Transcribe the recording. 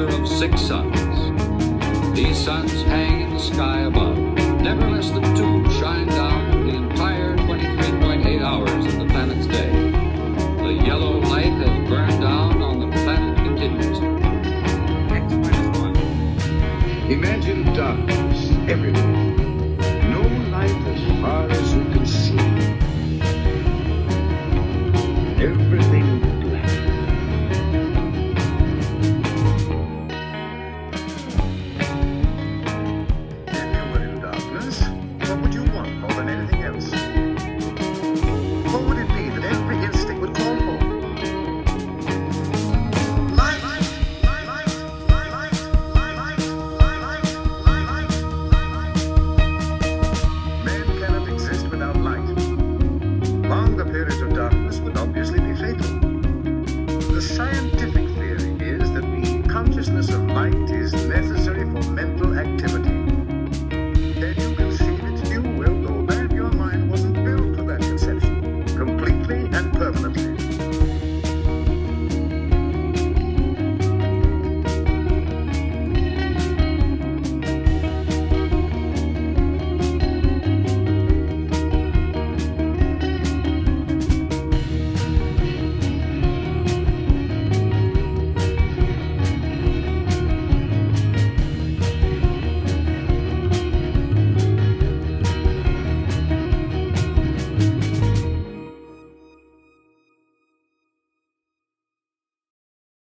of six suns. These suns hang in the sky above. Never less than two shine down for the entire 23.8 hours of the planet's day. The yellow light has burned down on the planet continuously. X minus one. Imagine darkness everywhere. No light as far as you can see. Every than anything else. What would it be that every instinct would call for? scientific theory is that the consciousness of light